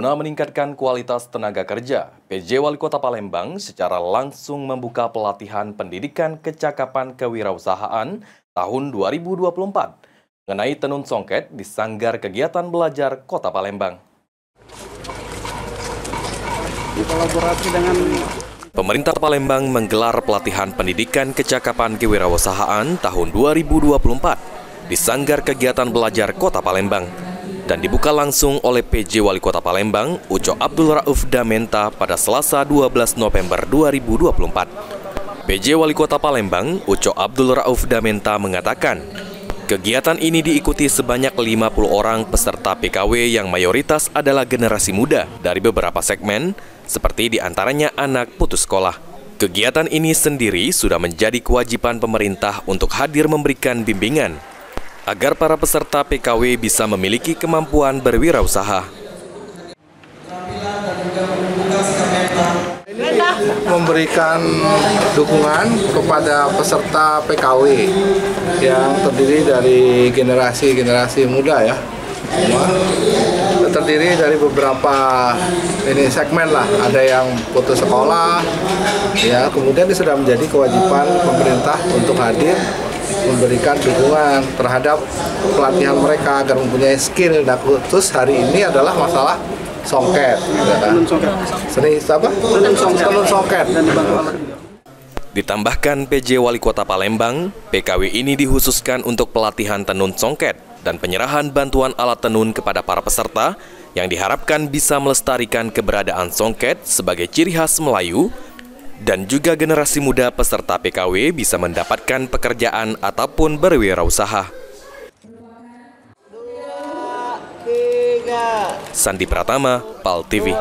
Guna meningkatkan kualitas tenaga kerja, PJ Wali Kota Palembang secara langsung membuka pelatihan pendidikan kecakapan kewirausahaan tahun 2024 mengenai tenun songket di Sanggar Kegiatan Belajar Kota Palembang. Kolaborasi dengan Pemerintah Palembang menggelar pelatihan pendidikan kecakapan kewirausahaan tahun 2024 di Sanggar Kegiatan Belajar Kota Palembang dan dibuka langsung oleh PJ Wali Kota Palembang, Uco Abdul Rauf Damenta pada Selasa 12 November 2024. PJ Wali Kota Palembang, Uco Abdul Rauf Damenta mengatakan, kegiatan ini diikuti sebanyak 50 orang peserta PKW yang mayoritas adalah generasi muda dari beberapa segmen, seperti di antaranya anak putus sekolah. Kegiatan ini sendiri sudah menjadi kewajiban pemerintah untuk hadir memberikan bimbingan agar para peserta PKW bisa memiliki kemampuan berwirausaha. memberikan dukungan kepada peserta PKW yang terdiri dari generasi-generasi muda ya. Terdiri dari beberapa ini segmen lah. Ada yang putus sekolah ya. Kemudian ini sudah menjadi kewajiban pemerintah untuk hadir memberikan dukungan terhadap pelatihan mereka agar mempunyai skill dan khusus hari ini adalah masalah songket, ya kan? Seni apa? Tenun songket. Ditambahkan PJ Wali Kota Palembang, PKW ini dikhususkan untuk pelatihan tenun songket dan penyerahan bantuan alat tenun kepada para peserta yang diharapkan bisa melestarikan keberadaan songket sebagai ciri khas Melayu dan juga generasi muda peserta PKW bisa mendapatkan pekerjaan ataupun berwirausaha. Sandi Pratama, PAL TV.